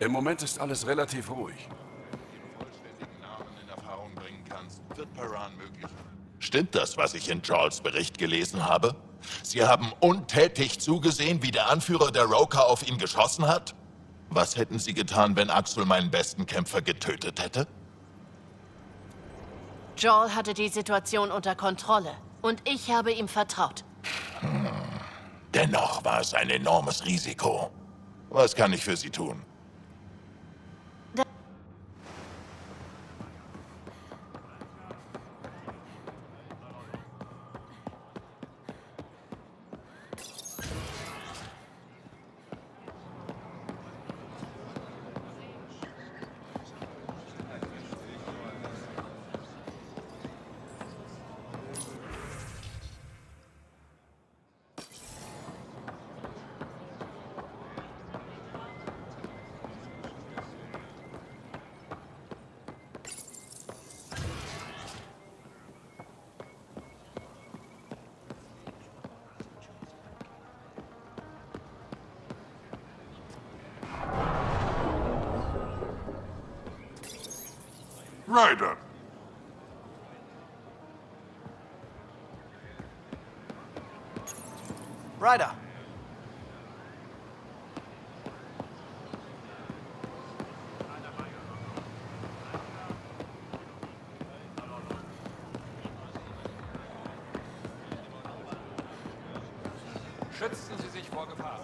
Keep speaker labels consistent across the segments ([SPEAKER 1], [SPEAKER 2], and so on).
[SPEAKER 1] Im Moment ist alles relativ ruhig.
[SPEAKER 2] vollständigen Namen in Erfahrung bringen kannst, wird Paran möglich. Stimmt das, was ich in Charles Bericht gelesen habe? Sie haben untätig zugesehen, wie der Anführer der Roker auf ihn geschossen hat? Was hätten Sie getan, wenn Axel meinen besten Kämpfer getötet hätte?
[SPEAKER 3] Joel hatte die Situation unter Kontrolle und ich habe ihm vertraut.
[SPEAKER 2] Dennoch war es ein enormes Risiko. Was kann ich für Sie tun?
[SPEAKER 1] Ryder!
[SPEAKER 4] Ryder!
[SPEAKER 5] Schützen Sie sich vor Gefahr.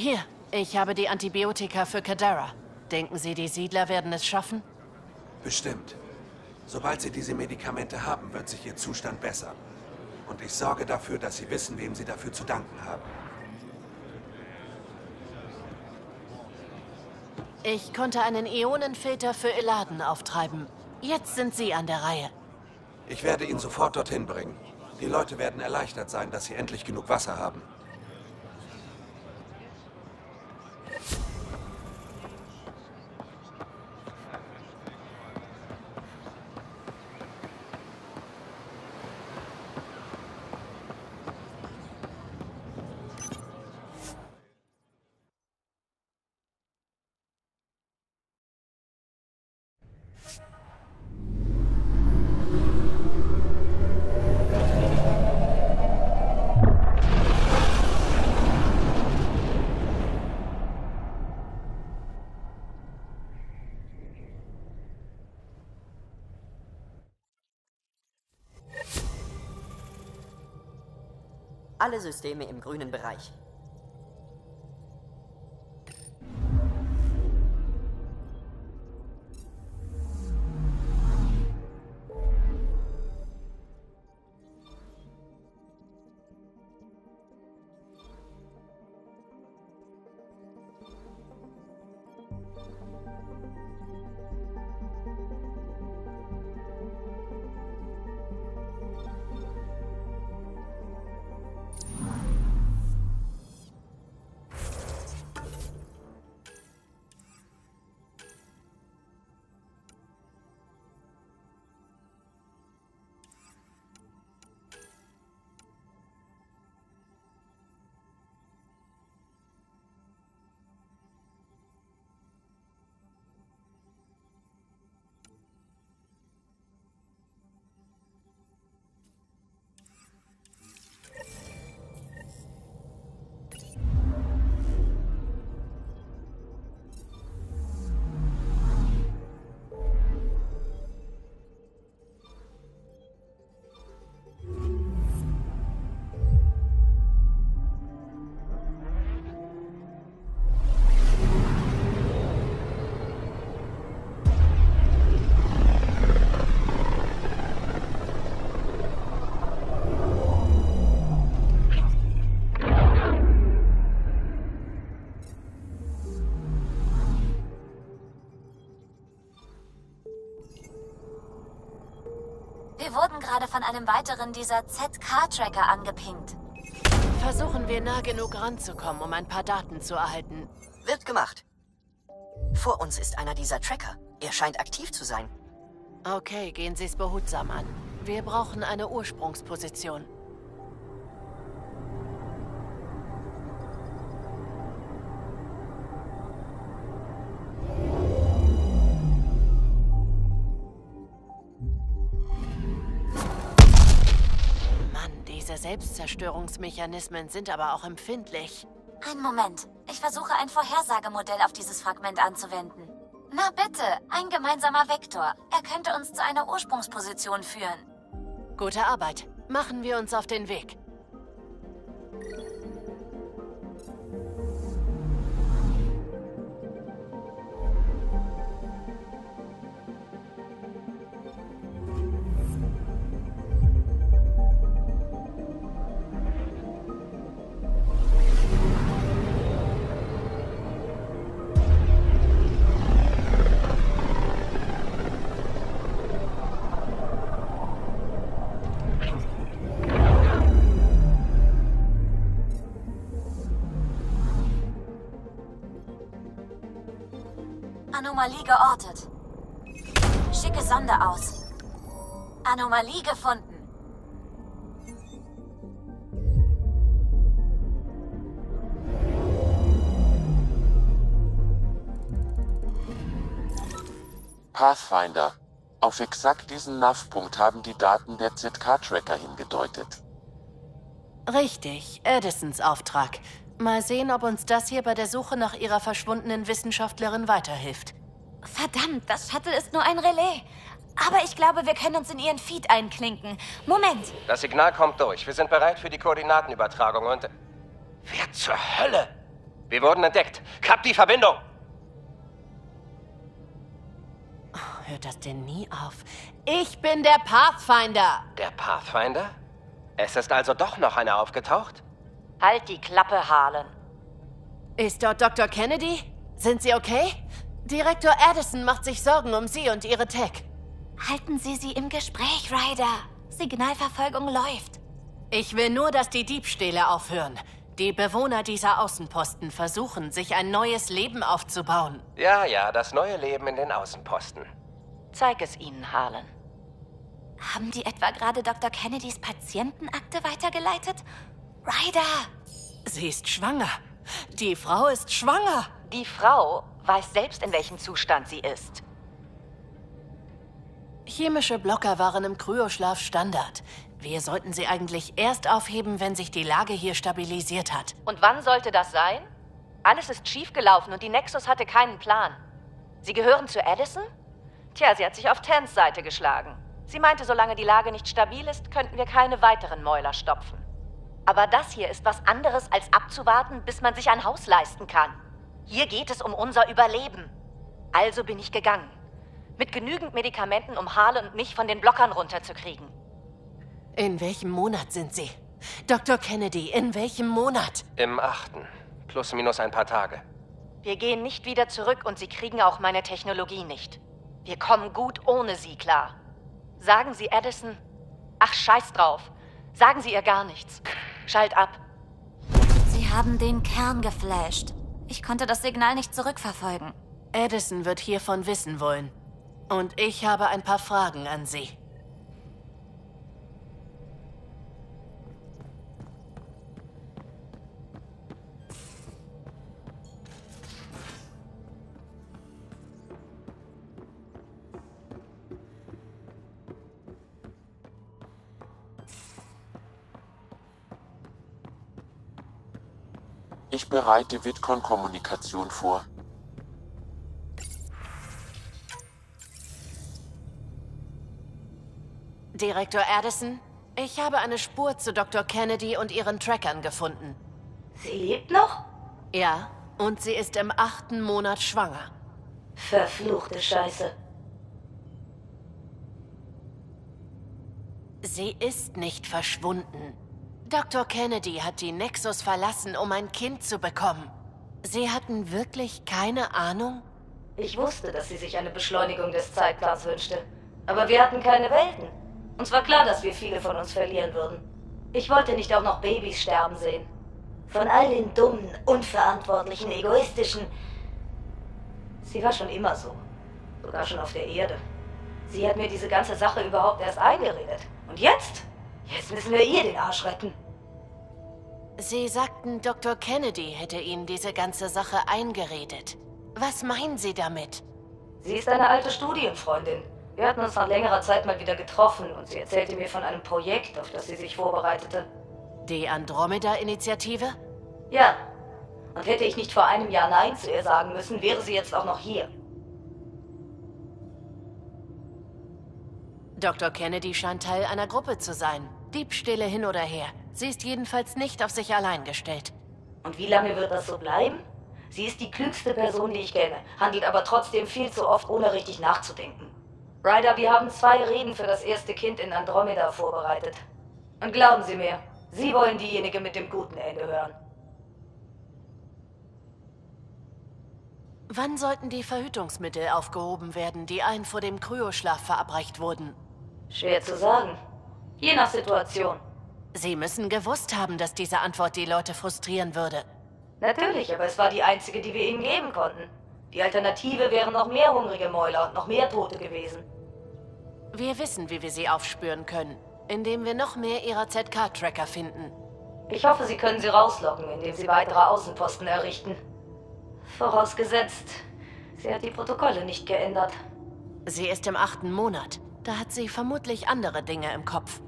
[SPEAKER 3] Hier, ich habe die Antibiotika für Kadara. Denken Sie, die Siedler werden es schaffen?
[SPEAKER 6] Bestimmt. Sobald Sie diese Medikamente haben, wird sich Ihr Zustand bessern. Und ich sorge dafür, dass Sie wissen, wem Sie dafür zu danken haben.
[SPEAKER 3] Ich konnte einen Ionenfilter für Eladen auftreiben. Jetzt sind Sie an der Reihe.
[SPEAKER 6] Ich werde ihn sofort dorthin bringen. Die Leute werden erleichtert sein, dass sie endlich genug Wasser haben.
[SPEAKER 7] Alle Systeme im grünen Bereich.
[SPEAKER 8] Gerade von einem weiteren dieser ZK-Tracker angepinkt.
[SPEAKER 3] Versuchen wir nah genug ranzukommen, um ein paar Daten zu erhalten.
[SPEAKER 7] Wird gemacht. Vor uns ist einer dieser Tracker. Er scheint aktiv zu sein.
[SPEAKER 3] Okay, gehen Sie es behutsam an. Wir brauchen eine Ursprungsposition. Selbstzerstörungsmechanismen sind aber auch empfindlich.
[SPEAKER 8] Einen Moment. Ich versuche ein Vorhersagemodell auf dieses Fragment anzuwenden. Na bitte, ein gemeinsamer Vektor. Er könnte uns zu einer Ursprungsposition führen.
[SPEAKER 3] Gute Arbeit. Machen wir uns auf den Weg.
[SPEAKER 8] Geortet. Schicke Sonde aus. Anomalie gefunden.
[SPEAKER 9] Pathfinder. Auf exakt diesen NAV-Punkt haben die Daten der ZK-Tracker hingedeutet.
[SPEAKER 3] Richtig, Edisons Auftrag. Mal sehen, ob uns das hier bei der Suche nach ihrer verschwundenen Wissenschaftlerin weiterhilft.
[SPEAKER 8] Verdammt, das Shuttle ist nur ein Relais. Aber ich glaube, wir können uns in ihren Feed einklinken. Moment.
[SPEAKER 10] Das Signal kommt durch. Wir sind bereit für die Koordinatenübertragung und... Wer zur Hölle? Wir wurden entdeckt. Kap die Verbindung!
[SPEAKER 3] Hört das denn nie auf? Ich bin der Pathfinder!
[SPEAKER 10] Der Pathfinder? Es ist also doch noch einer aufgetaucht?
[SPEAKER 8] Halt die Klappe, Harlan.
[SPEAKER 3] Ist dort Dr. Kennedy? Sind Sie okay? Direktor Addison macht sich Sorgen um Sie und Ihre Tech.
[SPEAKER 8] Halten Sie sie im Gespräch, Ryder. Signalverfolgung läuft.
[SPEAKER 3] Ich will nur, dass die Diebstähle aufhören. Die Bewohner dieser Außenposten versuchen, sich ein neues Leben aufzubauen.
[SPEAKER 10] Ja, ja, das neue Leben in den Außenposten.
[SPEAKER 8] Zeig es ihnen, Harlan. Haben die etwa gerade Dr. Kennedys Patientenakte weitergeleitet? Ryder!
[SPEAKER 3] Sie ist schwanger. Die Frau ist schwanger.
[SPEAKER 8] Die Frau weiß selbst, in welchem Zustand sie ist.
[SPEAKER 3] Chemische Blocker waren im Kryoschlaf Standard. Wir sollten sie eigentlich erst aufheben, wenn sich die Lage hier stabilisiert hat.
[SPEAKER 11] Und wann sollte das sein? Alles ist schiefgelaufen und die Nexus hatte keinen Plan. Sie gehören zu Addison? Tja, sie hat sich auf Tans Seite geschlagen. Sie meinte, solange die Lage nicht stabil ist, könnten wir keine weiteren Mäuler stopfen. Aber das hier ist was anderes als abzuwarten, bis man sich ein Haus leisten kann. Hier geht es um unser Überleben. Also bin ich gegangen. Mit genügend Medikamenten, um Harle und mich von den Blockern runterzukriegen.
[SPEAKER 3] In welchem Monat sind Sie? Dr. Kennedy, in welchem Monat?
[SPEAKER 10] Im achten. Plus minus ein paar Tage.
[SPEAKER 11] Wir gehen nicht wieder zurück und Sie kriegen auch meine Technologie nicht. Wir kommen gut ohne Sie klar. Sagen Sie Addison. Ach, scheiß drauf. Sagen Sie ihr gar nichts. Schalt ab.
[SPEAKER 8] Sie haben den Kern geflasht. Ich konnte das Signal nicht zurückverfolgen.
[SPEAKER 3] Addison wird hiervon wissen wollen. Und ich habe ein paar Fragen an Sie.
[SPEAKER 9] Bereite Vidcon-Kommunikation vor.
[SPEAKER 3] Direktor Addison, ich habe eine Spur zu Dr. Kennedy und ihren Trackern gefunden.
[SPEAKER 11] Sie lebt noch?
[SPEAKER 3] Ja, und sie ist im achten Monat schwanger.
[SPEAKER 11] Verfluchte Scheiße.
[SPEAKER 3] Sie ist nicht verschwunden. Dr. Kennedy hat die Nexus verlassen, um ein Kind zu bekommen. Sie hatten wirklich keine Ahnung?
[SPEAKER 11] Ich wusste, dass sie sich eine Beschleunigung des Zeitplans wünschte. Aber wir hatten keine Welten.
[SPEAKER 12] Uns war klar, dass wir viele von uns verlieren würden. Ich wollte nicht auch noch Babys sterben sehen. Von all den dummen, unverantwortlichen, egoistischen... Sie war schon immer so. Sogar schon auf der Erde. Sie hat mir diese ganze Sache überhaupt erst eingeredet. Und jetzt? Jetzt müssen wir ihr den Arsch retten.
[SPEAKER 3] Sie sagten, Dr. Kennedy hätte Ihnen diese ganze Sache eingeredet. Was meinen Sie damit?
[SPEAKER 12] Sie ist eine alte Studienfreundin. Wir hatten uns nach längerer Zeit mal wieder getroffen und sie erzählte mir von einem Projekt, auf das sie sich vorbereitete.
[SPEAKER 3] Die Andromeda-Initiative?
[SPEAKER 12] Ja. Und hätte ich nicht vor einem Jahr Nein zu ihr sagen müssen, wäre sie jetzt auch noch hier.
[SPEAKER 3] Dr. Kennedy scheint Teil einer Gruppe zu sein. Diebstähle hin oder her. Sie ist jedenfalls nicht auf sich allein gestellt.
[SPEAKER 12] Und wie lange wird das so bleiben? Sie ist die klügste Person, die ich kenne, handelt aber trotzdem viel zu oft, ohne richtig nachzudenken. Ryder, wir haben zwei Reden für das erste Kind in Andromeda vorbereitet. Und glauben Sie mir, Sie wollen diejenige mit dem guten Ende hören.
[SPEAKER 3] Wann sollten die Verhütungsmittel aufgehoben werden, die allen vor dem Kryoschlaf verabreicht wurden?
[SPEAKER 12] Schwer zu sagen. Je nach Situation.
[SPEAKER 3] Sie müssen gewusst haben, dass diese Antwort die Leute frustrieren würde.
[SPEAKER 12] Natürlich, aber es war die einzige, die wir ihnen geben konnten. Die Alternative wären noch mehr hungrige Mäuler und noch mehr Tote gewesen.
[SPEAKER 3] Wir wissen, wie wir sie aufspüren können, indem wir noch mehr ihrer ZK-Tracker finden.
[SPEAKER 12] Ich hoffe, Sie können sie rauslocken, indem Sie weitere Außenposten errichten. Vorausgesetzt, sie hat die Protokolle nicht geändert.
[SPEAKER 3] Sie ist im achten Monat. Da hat sie vermutlich andere Dinge im Kopf.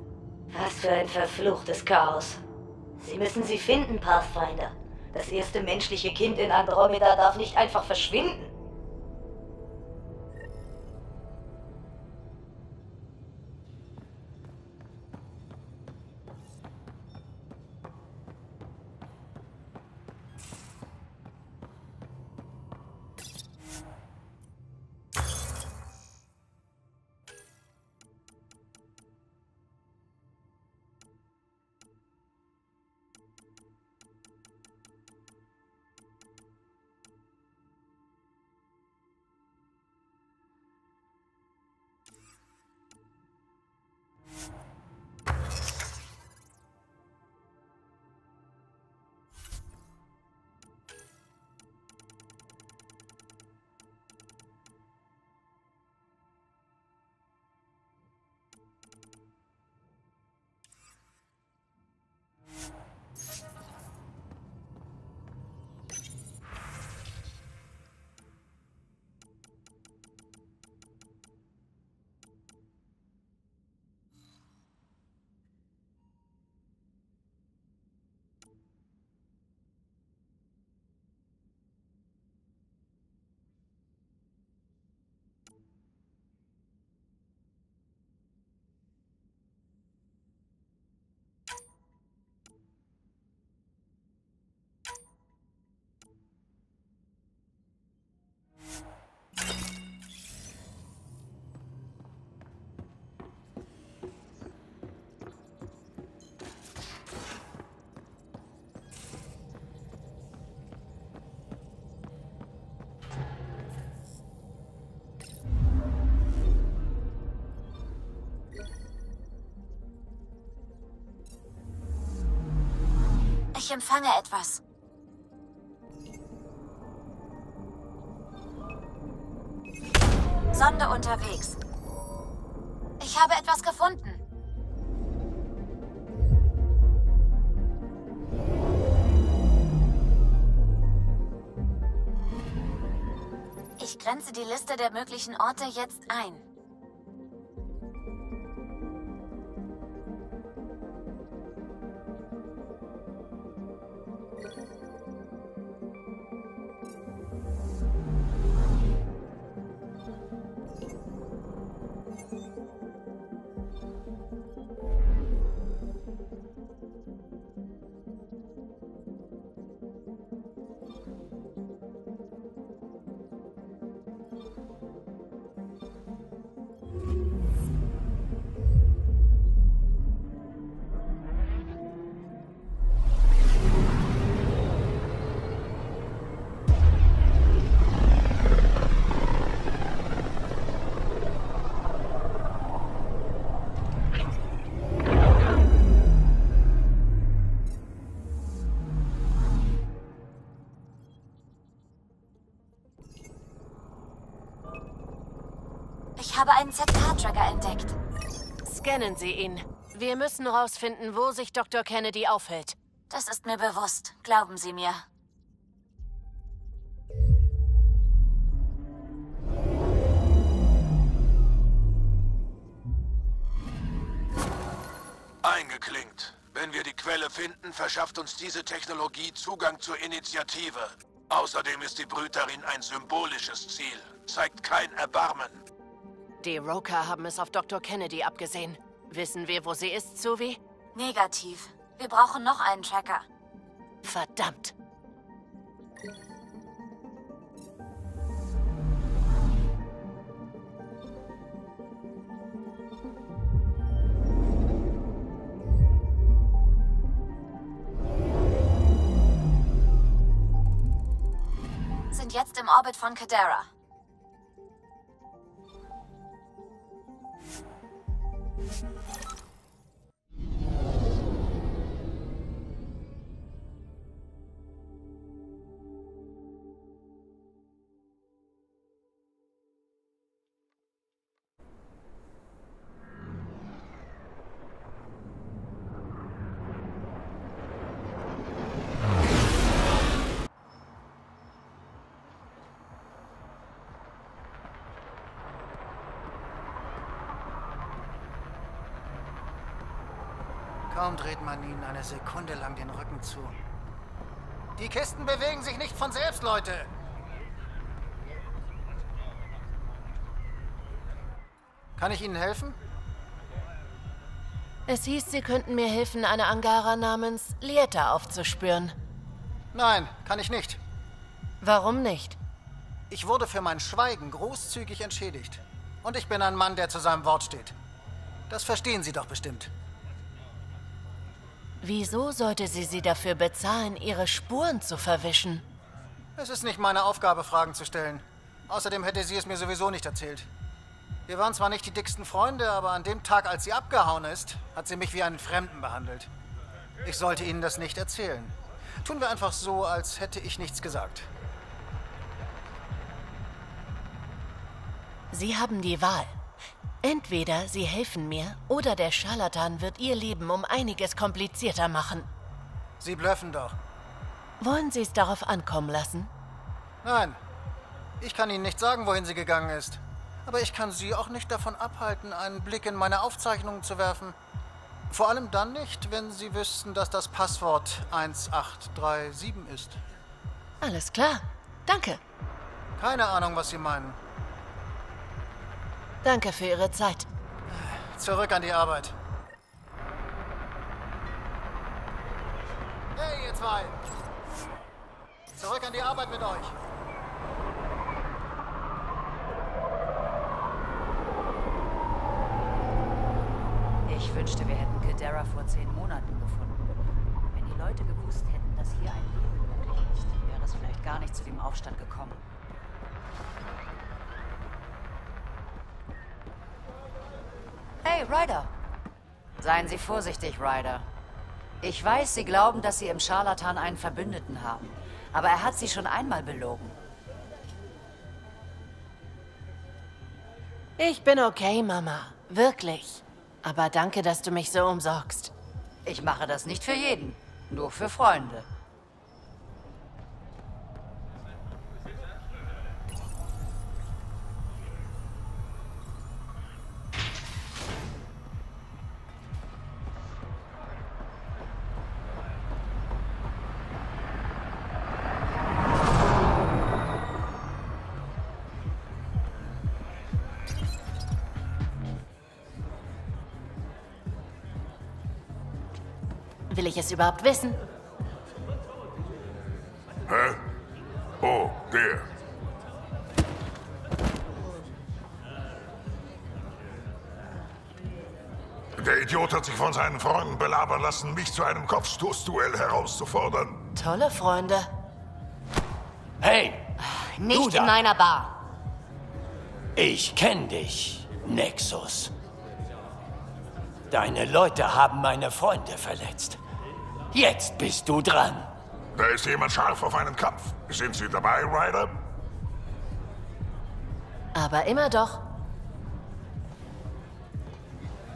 [SPEAKER 12] Was für ein verfluchtes Chaos. Sie müssen sie finden, Pathfinder. Das erste menschliche Kind in Andromeda darf nicht einfach verschwinden.
[SPEAKER 8] Ich empfange etwas. Sonde unterwegs. Ich habe etwas gefunden. Ich grenze die Liste der möglichen Orte jetzt ein. Habe einen ZK-Tracker entdeckt.
[SPEAKER 3] Scannen Sie ihn. Wir müssen rausfinden, wo sich Dr. Kennedy aufhält.
[SPEAKER 8] Das ist mir bewusst. Glauben Sie mir.
[SPEAKER 13] Eingeklinkt. Wenn wir die Quelle finden, verschafft uns diese Technologie Zugang zur Initiative. Außerdem ist die Brüterin ein symbolisches Ziel. Zeigt kein Erbarmen.
[SPEAKER 3] Die Roker haben es auf Dr. Kennedy abgesehen. Wissen wir, wo sie ist, Suvi?
[SPEAKER 8] Negativ. Wir brauchen noch einen Tracker.
[SPEAKER 3] Verdammt.
[SPEAKER 8] Sind jetzt im Orbit von Kadera.
[SPEAKER 4] Kaum dreht man ihnen eine Sekunde lang den Rücken zu. Die Kisten bewegen sich nicht von selbst, Leute. Kann ich Ihnen helfen?
[SPEAKER 3] Es hieß, Sie könnten mir helfen, eine Angara namens Lieta aufzuspüren.
[SPEAKER 4] Nein, kann ich nicht.
[SPEAKER 3] Warum nicht?
[SPEAKER 4] Ich wurde für mein Schweigen großzügig entschädigt. Und ich bin ein Mann, der zu seinem Wort steht. Das verstehen Sie doch bestimmt.
[SPEAKER 3] Wieso sollte sie sie dafür bezahlen, ihre Spuren zu verwischen?
[SPEAKER 4] Es ist nicht meine Aufgabe, Fragen zu stellen. Außerdem hätte sie es mir sowieso nicht erzählt. Wir waren zwar nicht die dicksten Freunde, aber an dem Tag, als sie abgehauen ist, hat sie mich wie einen Fremden behandelt. Ich sollte Ihnen das nicht erzählen. Tun wir einfach so, als hätte ich nichts gesagt.
[SPEAKER 3] Sie haben die Wahl. Entweder Sie helfen mir, oder der Scharlatan wird Ihr Leben um einiges komplizierter machen.
[SPEAKER 4] Sie blöffen doch.
[SPEAKER 3] Wollen Sie es darauf ankommen lassen?
[SPEAKER 4] Nein. Ich kann Ihnen nicht sagen, wohin sie gegangen ist. Aber ich kann Sie auch nicht davon abhalten, einen Blick in meine Aufzeichnungen zu werfen. Vor allem dann nicht, wenn Sie wüssten, dass das Passwort 1837 ist.
[SPEAKER 3] Alles klar. Danke.
[SPEAKER 4] Keine Ahnung, was Sie meinen.
[SPEAKER 3] Danke für Ihre Zeit.
[SPEAKER 4] Zurück an die Arbeit. Hey, ihr zwei! Zurück an die Arbeit mit euch!
[SPEAKER 14] Ich wünschte, wir hätten Kadera vor zehn Monaten gefunden. Wenn die Leute gewusst hätten, dass hier ein Leben möglich ist, wäre es vielleicht gar nicht zu dem Aufstand gekommen. Hey, Ryder. Seien Sie vorsichtig, Ryder. Ich weiß, Sie glauben, dass Sie im Scharlatan einen Verbündeten haben. Aber er hat Sie schon einmal belogen.
[SPEAKER 3] Ich bin okay, Mama. Wirklich. Aber danke, dass du mich so umsorgst.
[SPEAKER 14] Ich mache das nicht für jeden. Nur für Freunde.
[SPEAKER 3] Ich es überhaupt wissen?
[SPEAKER 15] Hä? Oh, der. Der Idiot hat sich von seinen Freunden belabern lassen, mich zu einem Kopfstoßduell herauszufordern.
[SPEAKER 3] Tolle Freunde.
[SPEAKER 10] Hey!
[SPEAKER 16] Nicht in meiner Bar.
[SPEAKER 10] Ich kenn dich, Nexus. Deine Leute haben meine Freunde verletzt. Jetzt bist du dran.
[SPEAKER 15] Da ist jemand scharf auf einen Kampf. Sind Sie dabei, Ryder?
[SPEAKER 3] Aber immer doch.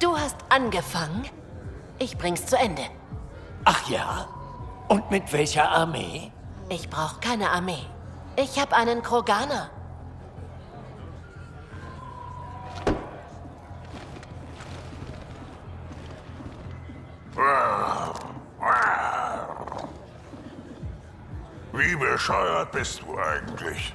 [SPEAKER 3] Du hast angefangen. Ich bring's zu Ende.
[SPEAKER 10] Ach ja? Und mit welcher Armee?
[SPEAKER 3] Ich brauche keine Armee. Ich habe einen Kroganer.
[SPEAKER 15] Wie bescheuert bist du eigentlich?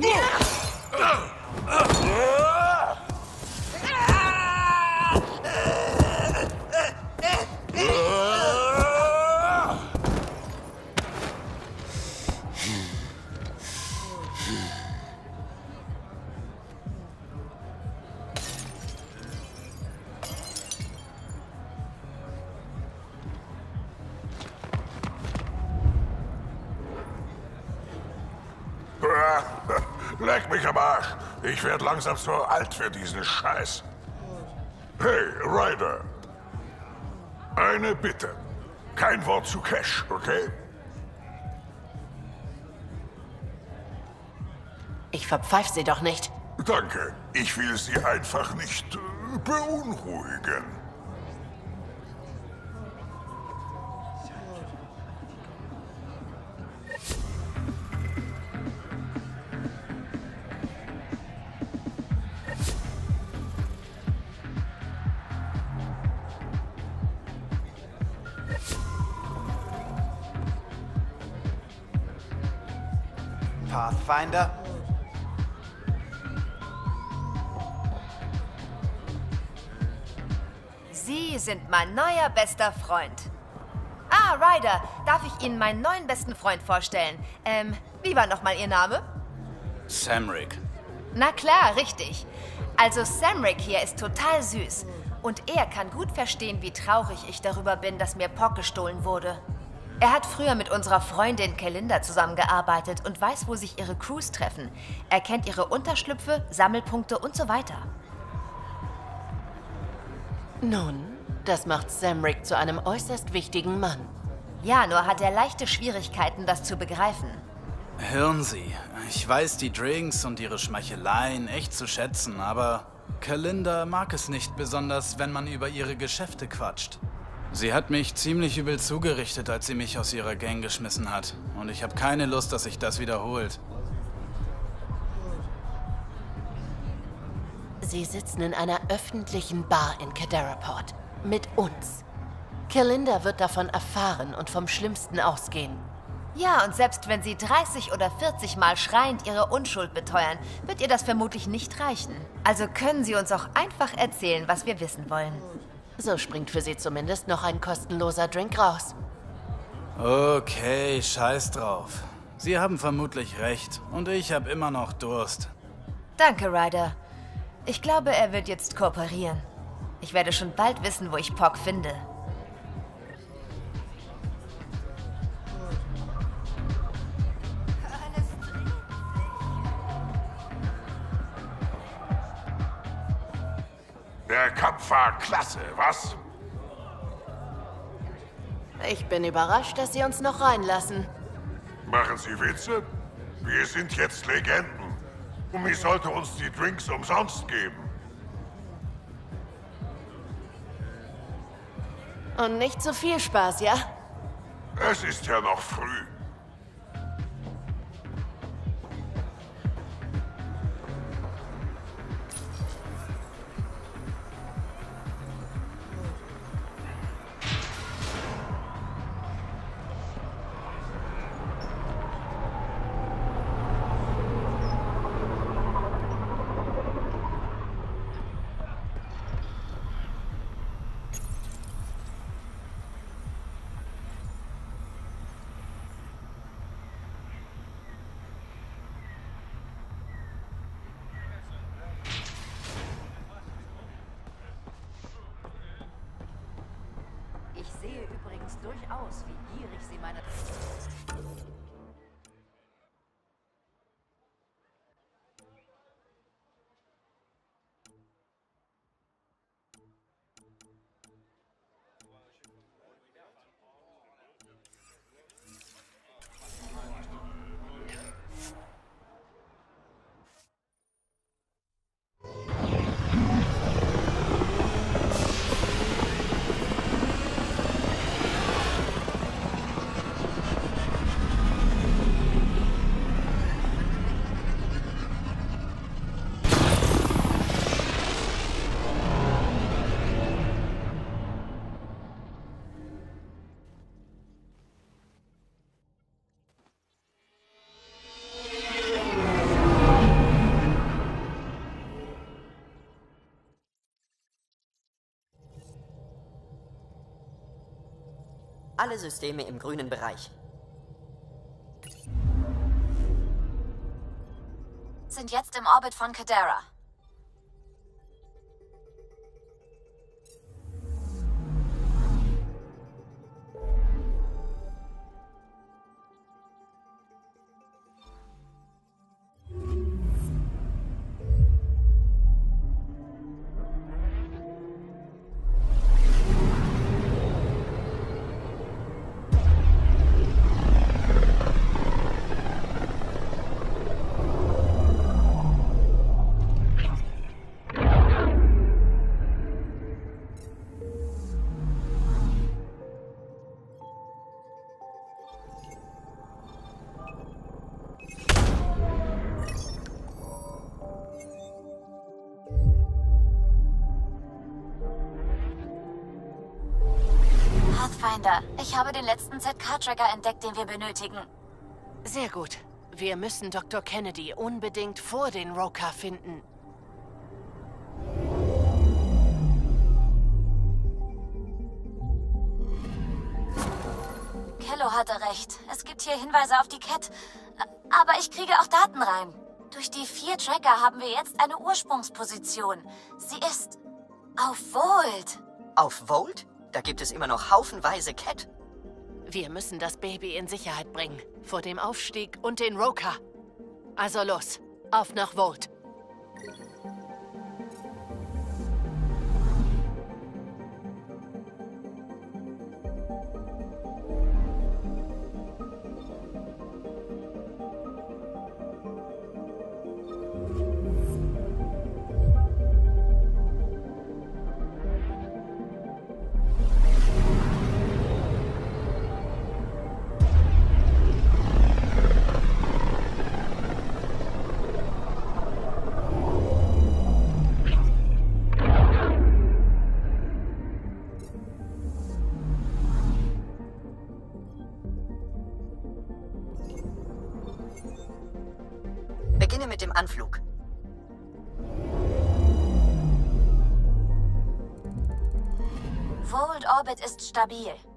[SPEAKER 15] Yeah! Ich werde langsam zu alt für diesen Scheiß. Hey, Ryder. Eine Bitte. Kein Wort zu Cash, okay?
[SPEAKER 3] Ich verpfeif sie doch nicht.
[SPEAKER 15] Danke. Ich will Sie einfach nicht äh, beunruhigen.
[SPEAKER 17] Pathfinder?
[SPEAKER 16] Sie sind mein neuer bester Freund. Ah, Ryder, darf ich Ihnen meinen neuen besten Freund vorstellen? Ähm, wie war nochmal Ihr Name?
[SPEAKER 18] Samrick.
[SPEAKER 16] Na klar, richtig. Also Samrick hier ist total süß. Und er kann gut verstehen, wie traurig ich darüber bin, dass mir Pock gestohlen wurde. Er hat früher mit unserer Freundin Kelinda zusammengearbeitet und weiß, wo sich ihre Crews treffen. Er kennt ihre Unterschlüpfe, Sammelpunkte und so weiter.
[SPEAKER 3] Nun, das macht Samrick zu einem äußerst wichtigen Mann.
[SPEAKER 16] Ja, nur hat er leichte Schwierigkeiten, das zu begreifen.
[SPEAKER 18] Hören Sie, ich weiß die Drinks und ihre Schmeicheleien echt zu schätzen, aber Kalinda mag es nicht besonders, wenn man über ihre Geschäfte quatscht. Sie hat mich ziemlich übel zugerichtet, als sie mich aus ihrer Gang geschmissen hat. Und ich habe keine Lust, dass sich das wiederholt.
[SPEAKER 3] Sie sitzen in einer öffentlichen Bar in Kadaraport. Mit uns. Kalinda wird davon erfahren und vom Schlimmsten ausgehen.
[SPEAKER 16] Ja, und selbst wenn Sie 30 oder 40 Mal schreiend Ihre Unschuld beteuern, wird ihr das vermutlich nicht reichen. Also können Sie uns auch einfach erzählen, was wir wissen wollen.
[SPEAKER 3] So springt für Sie zumindest noch ein kostenloser Drink raus.
[SPEAKER 18] Okay, scheiß drauf. Sie haben vermutlich recht. Und ich habe immer noch Durst.
[SPEAKER 16] Danke, Ryder. Ich glaube, er wird jetzt kooperieren. Ich werde schon bald wissen, wo ich Pock finde.
[SPEAKER 15] Der Kampf war klasse, was?
[SPEAKER 3] Ich bin überrascht, dass Sie uns noch reinlassen.
[SPEAKER 15] Machen Sie Witze? Wir sind jetzt Legenden. Und ich sollte uns die Drinks umsonst geben.
[SPEAKER 3] Und nicht zu viel Spaß, ja?
[SPEAKER 15] Es ist ja noch früh.
[SPEAKER 7] Alle Systeme im grünen Bereich.
[SPEAKER 8] Sind jetzt im Orbit von Kadera. Ich habe den letzten ZK-Tracker entdeckt, den wir benötigen.
[SPEAKER 3] Sehr gut. Wir müssen Dr. Kennedy unbedingt vor den Roka finden.
[SPEAKER 8] Kello hatte recht. Es gibt hier Hinweise auf die Cat. Aber ich kriege auch Daten rein. Durch die vier Tracker haben wir jetzt eine Ursprungsposition. Sie ist auf Volt.
[SPEAKER 7] Auf Volt? Da gibt es immer noch haufenweise Cat.
[SPEAKER 3] Wir müssen das Baby in Sicherheit bringen. Vor dem Aufstieg und den Roka. Also los, auf nach Volt.
[SPEAKER 8] Stabil.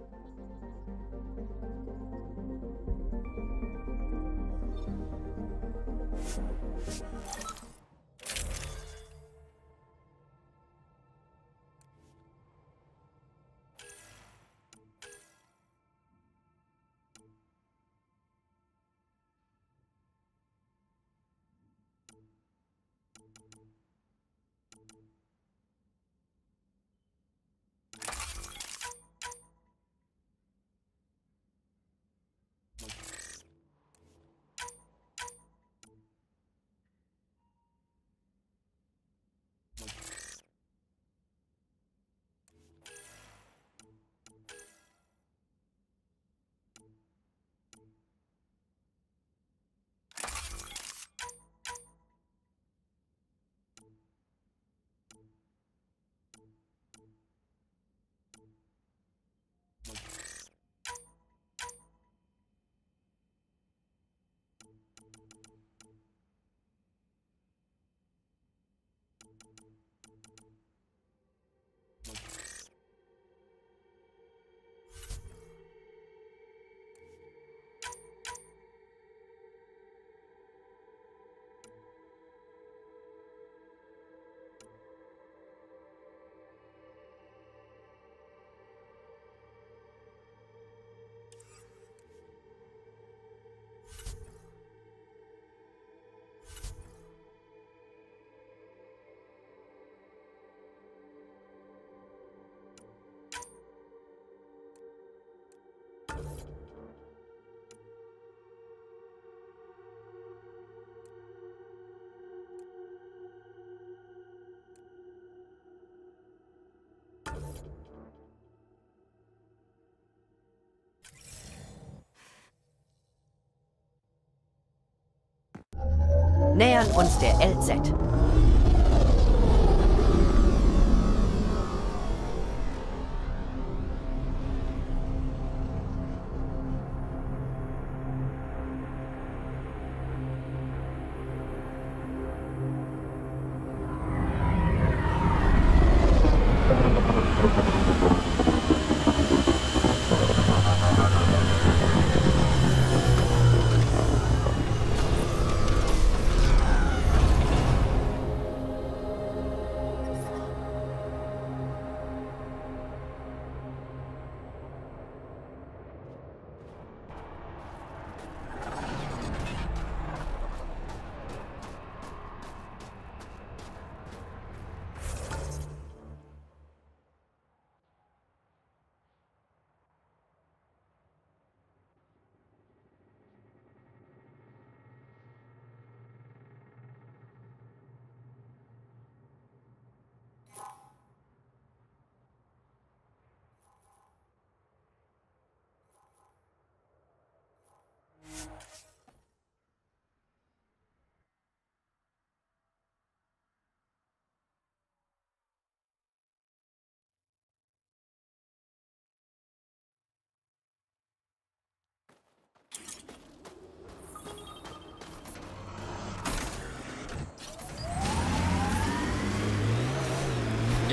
[SPEAKER 14] Nähern uns der LZ.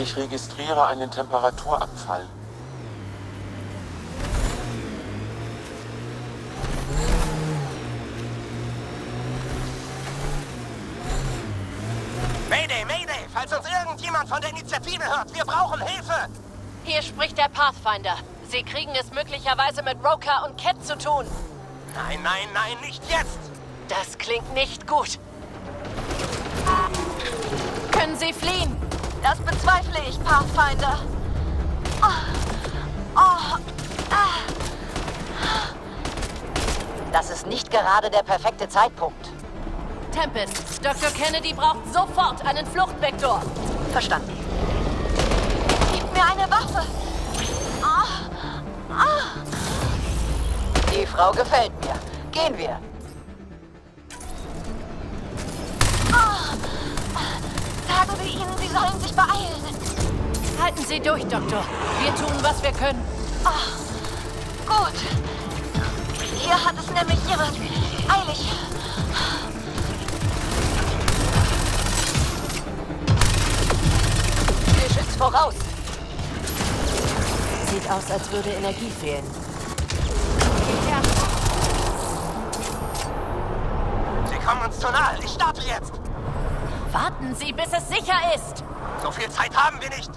[SPEAKER 9] Ich registriere einen Temperaturabfall.
[SPEAKER 19] Irgendjemand von der Initiative hört, wir brauchen Hilfe!
[SPEAKER 3] Hier spricht der Pathfinder. Sie kriegen es möglicherweise mit Roker und Cat zu tun.
[SPEAKER 19] Nein, nein, nein, nicht jetzt!
[SPEAKER 3] Das klingt nicht gut. Können Sie fliehen?
[SPEAKER 16] Das bezweifle ich, Pathfinder. Oh. Oh. Ah.
[SPEAKER 14] Das ist nicht gerade der perfekte Zeitpunkt.
[SPEAKER 3] Tempest, Dr. Kennedy braucht sofort einen Fluchtvektor.
[SPEAKER 14] Verstanden.
[SPEAKER 16] Gib mir eine Waffe. Ah. Ah.
[SPEAKER 14] Die Frau gefällt mir. Gehen wir.
[SPEAKER 16] Ah. Sagen Sie ihnen, sie sollen sich beeilen.
[SPEAKER 3] Halten Sie durch, Doktor. Wir tun, was wir können.
[SPEAKER 16] Ah. Gut. Hier hat es nämlich jemand eilig.
[SPEAKER 14] Voraus.
[SPEAKER 3] Sieht aus, als würde Energie fehlen.
[SPEAKER 19] Sie kommen uns zu nahe. Ich starte jetzt.
[SPEAKER 3] Warten Sie, bis es sicher ist.
[SPEAKER 19] So viel Zeit haben wir nicht.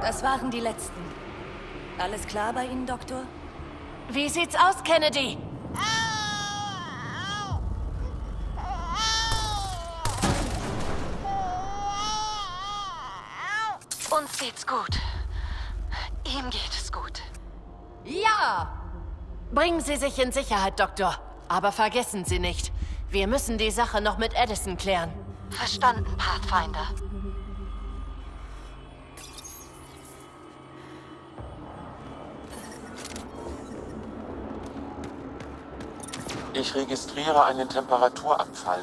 [SPEAKER 12] Das waren die letzten. Alles klar bei Ihnen, Doktor?
[SPEAKER 3] Wie sieht's aus, Kennedy?
[SPEAKER 16] Uns geht's gut. Ihm geht es gut.
[SPEAKER 3] Ja! Bringen Sie sich in Sicherheit, Doktor. Aber vergessen Sie nicht, wir müssen die Sache noch mit Edison klären.
[SPEAKER 16] Verstanden, Pathfinder.
[SPEAKER 9] Ich registriere einen Temperaturabfall.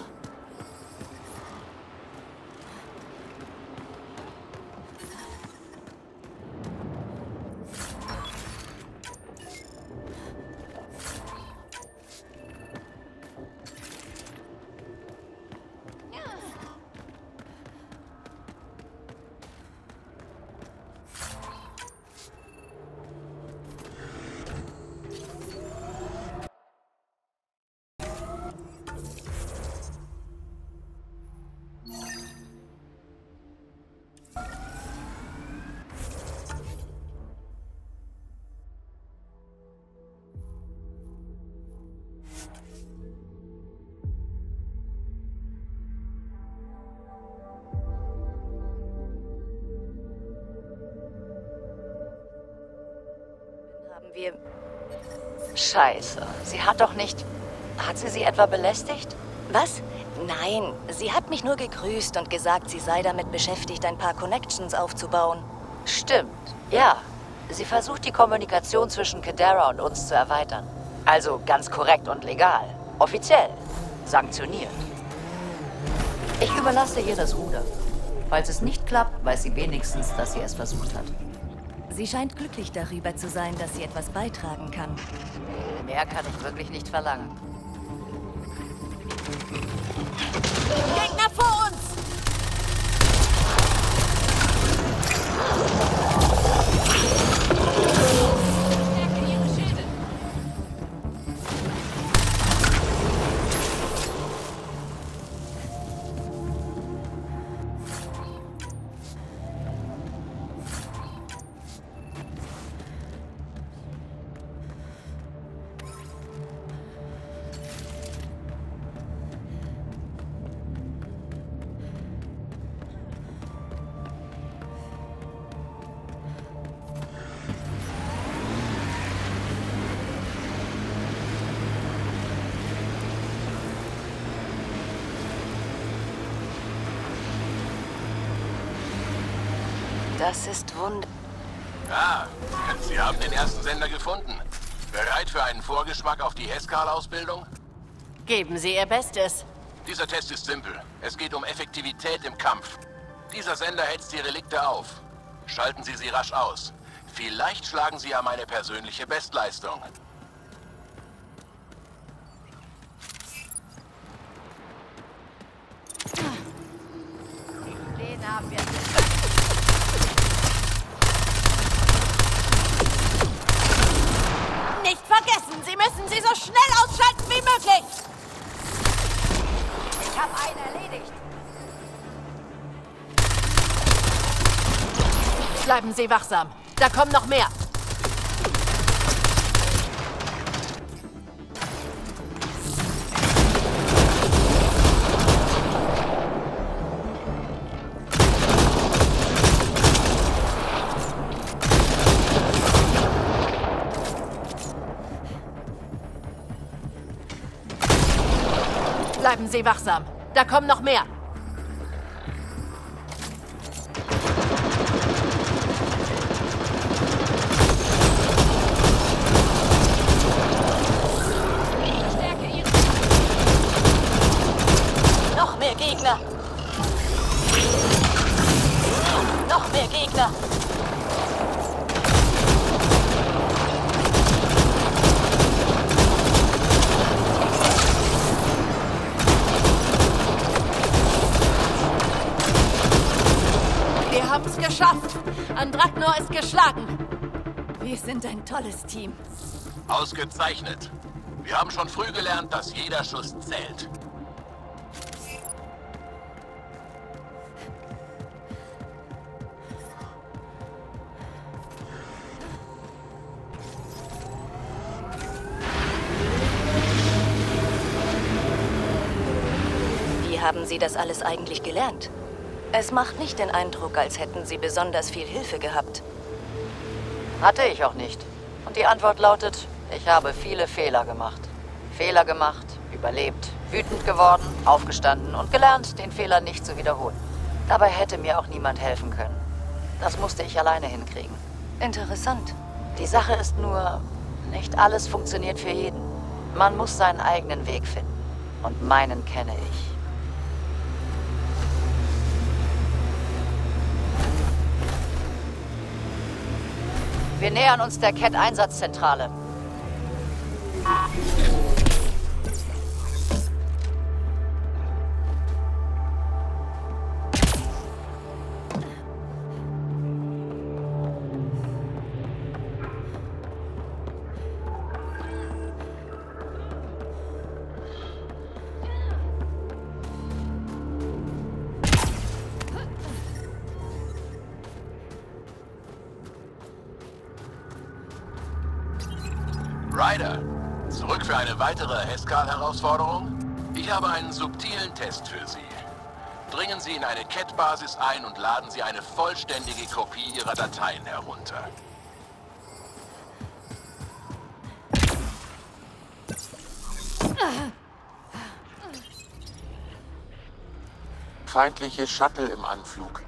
[SPEAKER 14] Wir... Scheiße. Sie hat doch nicht... Hat sie sie etwa belästigt?
[SPEAKER 12] Was? Nein, sie hat mich nur gegrüßt und gesagt, sie sei damit beschäftigt, ein paar Connections aufzubauen.
[SPEAKER 14] Stimmt, ja. Sie versucht, die Kommunikation zwischen Kedara und uns zu erweitern. Also ganz korrekt und legal. Offiziell. Sanktioniert. Ich überlasse ihr das Ruder. Falls es nicht klappt, weiß sie wenigstens, dass sie es versucht hat.
[SPEAKER 12] Sie scheint glücklich darüber zu sein, dass sie etwas beitragen kann.
[SPEAKER 14] Mehr kann ich wirklich nicht verlangen.
[SPEAKER 12] Das ist wund...
[SPEAKER 13] Ah, Sie haben den ersten Sender gefunden. Bereit für einen Vorgeschmack auf die Heskal-Ausbildung?
[SPEAKER 3] Geben Sie Ihr Bestes.
[SPEAKER 13] Dieser Test ist simpel. Es geht um Effektivität im Kampf. Dieser Sender hetzt die Relikte auf. Schalten Sie sie rasch aus. Vielleicht schlagen Sie ja meine persönliche Bestleistung.
[SPEAKER 14] Den haben wir.
[SPEAKER 16] Vergessen, Sie müssen sie so schnell ausschalten wie möglich!
[SPEAKER 14] Ich habe einen erledigt.
[SPEAKER 3] Bleiben Sie wachsam. Da kommen noch mehr. Sie wachsam. Da kommen noch mehr. Geschafft. Andraknor ist geschlagen.
[SPEAKER 12] Wir sind ein tolles Team.
[SPEAKER 13] Ausgezeichnet. Wir haben schon früh gelernt, dass jeder Schuss zählt.
[SPEAKER 12] Wie haben Sie das alles eigentlich gelernt? Es macht nicht den Eindruck, als hätten Sie besonders viel Hilfe gehabt.
[SPEAKER 14] Hatte ich auch nicht. Und die Antwort lautet, ich habe viele Fehler gemacht. Fehler gemacht, überlebt, wütend geworden, aufgestanden und gelernt, den Fehler nicht zu wiederholen. Dabei hätte mir auch niemand helfen können. Das musste ich alleine hinkriegen.
[SPEAKER 12] Interessant.
[SPEAKER 14] Die Sache ist nur, nicht alles funktioniert für jeden. Man muss seinen eigenen Weg finden. Und meinen kenne ich. Wir nähern uns der Cat-Einsatzzentrale.
[SPEAKER 13] Test für Sie. Dringen Sie in eine Cat-Basis ein und laden Sie eine vollständige Kopie Ihrer Dateien herunter.
[SPEAKER 9] Feindliche Shuttle im Anflug.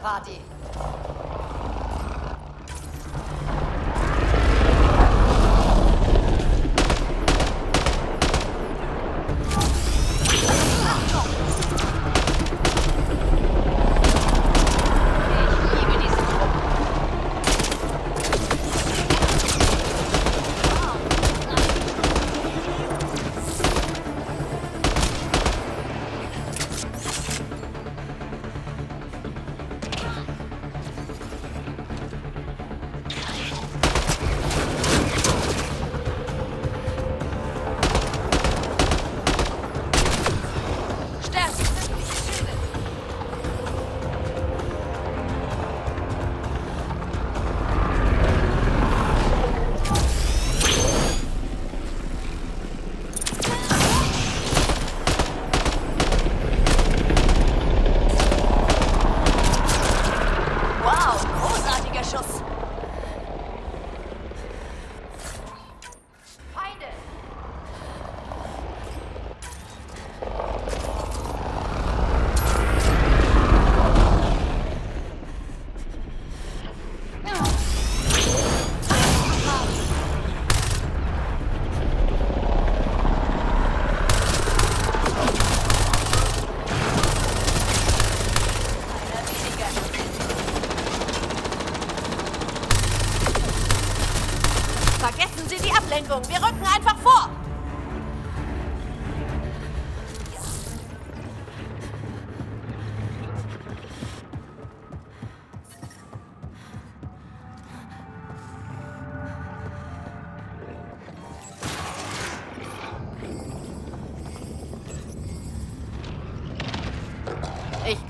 [SPEAKER 14] party.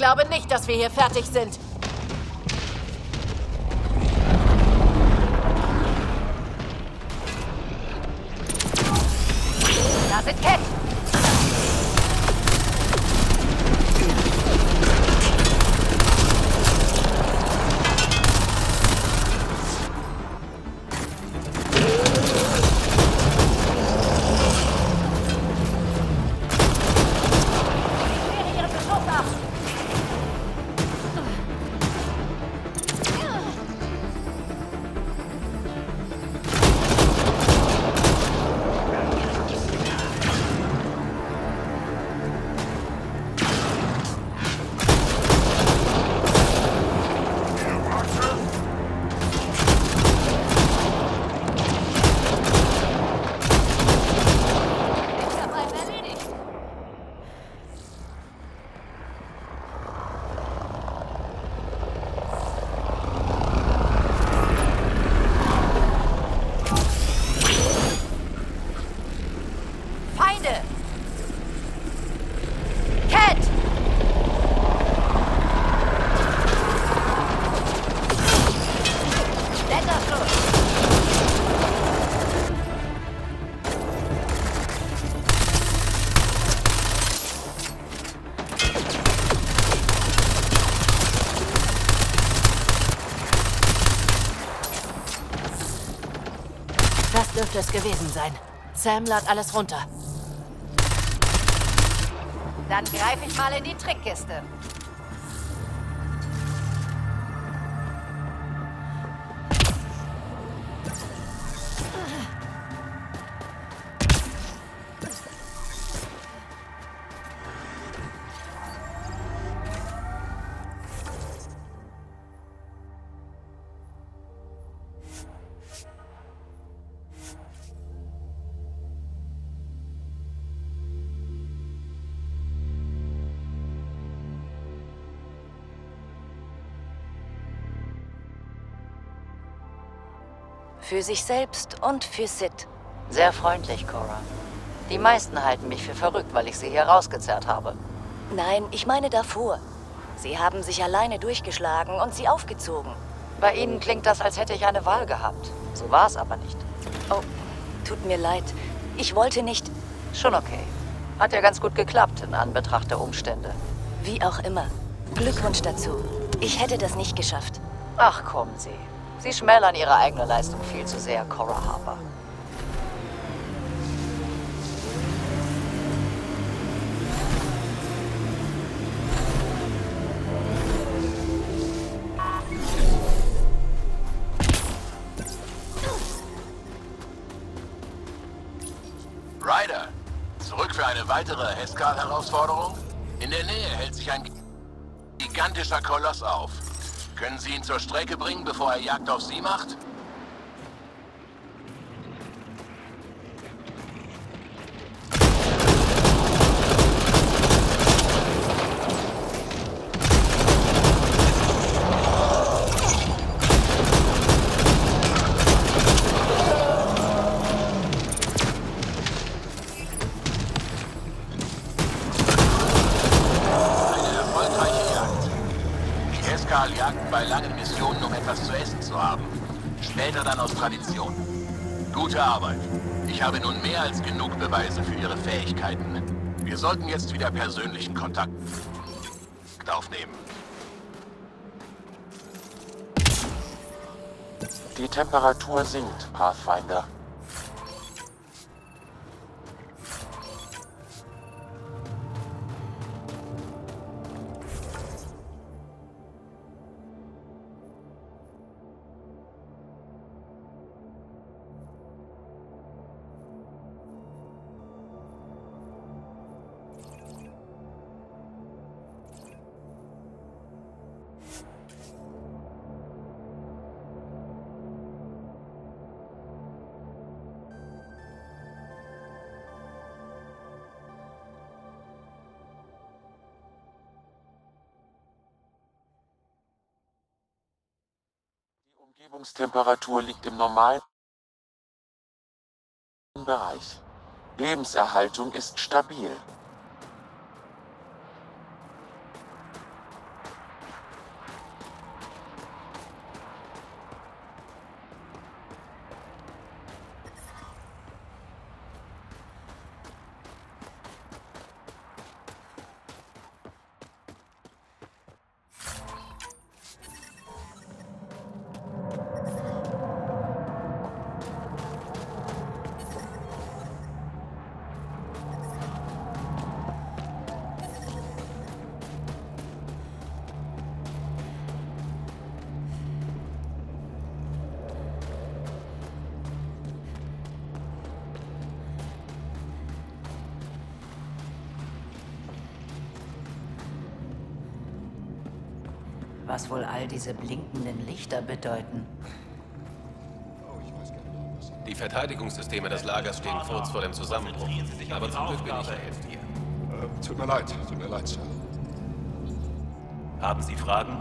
[SPEAKER 3] glaube nicht, dass wir hier fertig sind. gewesen sein. Sam lad alles runter.
[SPEAKER 14] Dann greife ich mal in die Trickkiste.
[SPEAKER 12] Für sich selbst und für Sid.
[SPEAKER 14] Sehr freundlich, Cora. Die meisten halten mich für verrückt, weil ich sie hier rausgezerrt habe.
[SPEAKER 12] Nein, ich meine davor. Sie haben sich alleine durchgeschlagen und sie aufgezogen.
[SPEAKER 14] Bei Ihnen klingt das, als hätte ich eine Wahl gehabt. So war es aber nicht.
[SPEAKER 12] Oh, tut mir leid. Ich wollte nicht...
[SPEAKER 14] Schon okay. Hat ja ganz gut geklappt in Anbetracht der Umstände.
[SPEAKER 12] Wie auch immer. Glückwunsch dazu. Ich hätte das nicht geschafft.
[SPEAKER 14] Ach, kommen Sie. Sie schmälern Ihre eigene Leistung viel zu sehr, Cora Harper.
[SPEAKER 13] Ryder, zurück für eine weitere Heskal-Herausforderung? In der Nähe hält sich ein gigantischer Koloss auf. Können Sie ihn zur Strecke bringen, bevor er Jagd auf Sie macht? Sollten jetzt wieder persönlichen Kontakt aufnehmen.
[SPEAKER 9] Die Temperatur sinkt, Pathfinder. Umgebungstemperatur liegt im normalen Bereich. Lebenserhaltung ist stabil.
[SPEAKER 14] Was wohl all diese blinkenden Lichter bedeuten?
[SPEAKER 20] Die Verteidigungssysteme des Lagers stehen kurz vor dem Zusammenbruch. Aber zum Glück bin ich jetzt hier.
[SPEAKER 15] Äh, tut mir leid, tut mir leid, Sir.
[SPEAKER 20] Haben Sie Fragen?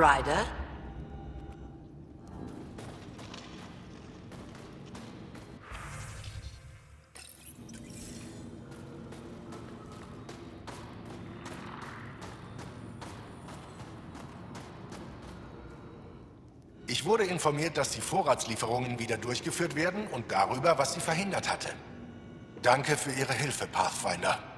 [SPEAKER 3] Ryder?
[SPEAKER 21] Ich wurde informiert, dass die Vorratslieferungen wieder durchgeführt werden und darüber, was sie verhindert hatte. Danke für Ihre Hilfe, Pathfinder.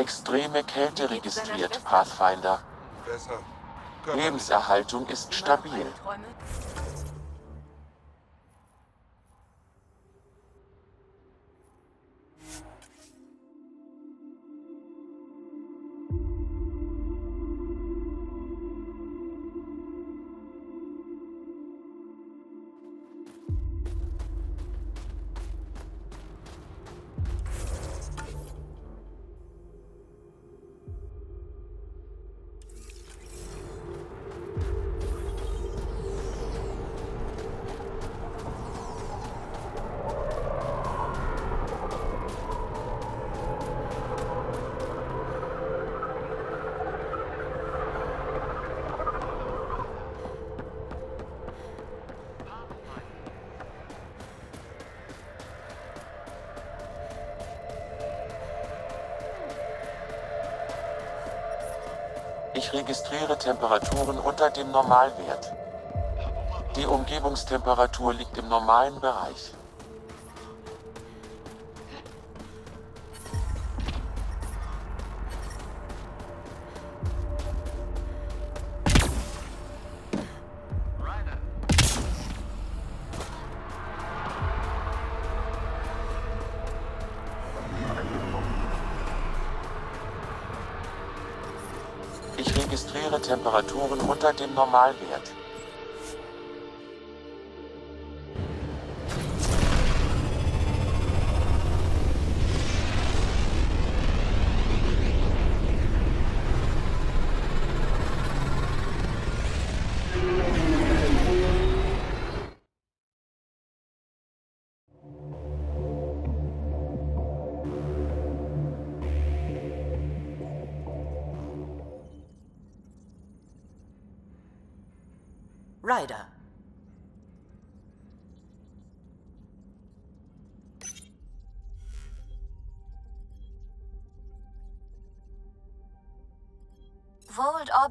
[SPEAKER 9] Extreme Kälte registriert, Pathfinder. Lebenserhaltung ist stabil. Ich registriere Temperaturen unter dem Normalwert. Die Umgebungstemperatur liegt im normalen Bereich. Temperaturen unter dem Normalwert.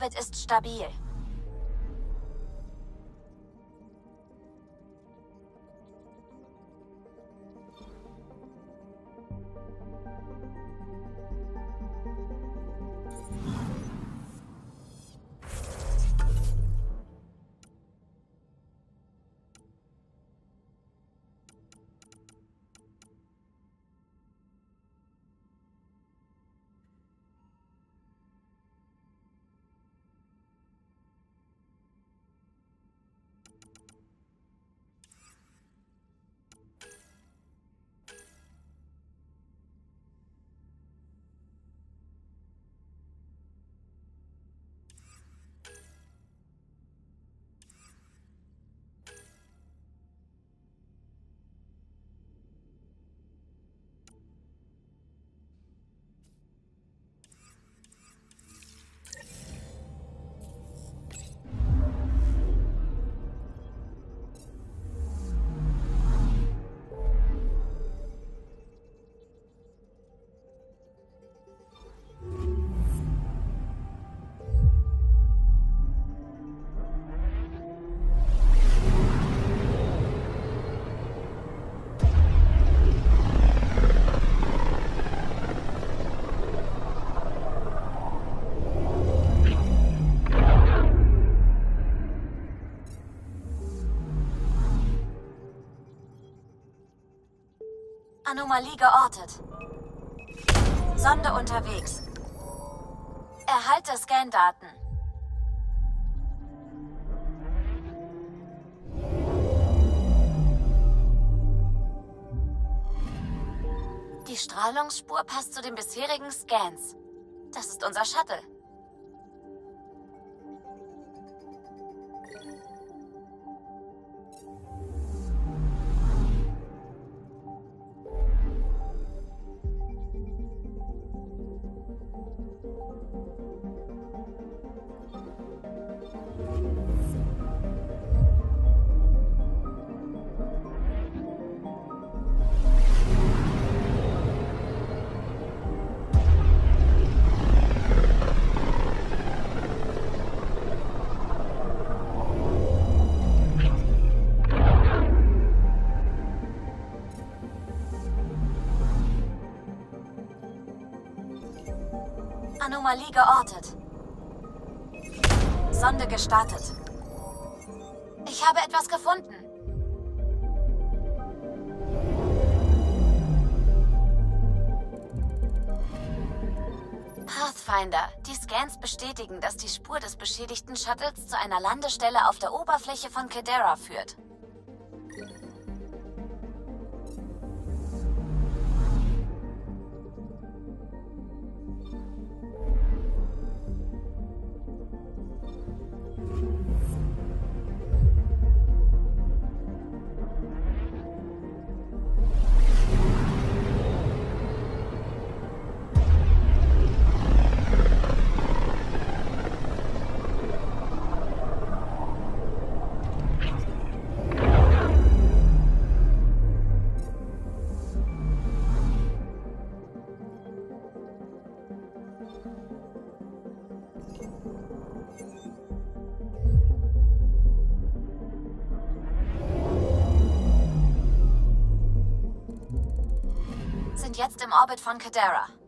[SPEAKER 8] Orbit ist stabil. Anomalie geortet. Sonde unterwegs. Erhalte Scandaten. Die Strahlungsspur passt zu den bisherigen Scans. Das ist unser Shuttle. Anomalie geortet. Sonde gestartet. Ich habe etwas gefunden. Pathfinder, die Scans bestätigen, dass die Spur des beschädigten Shuttles zu einer Landestelle auf der Oberfläche von Kedera führt. Sind jetzt im Orbit von Kadera.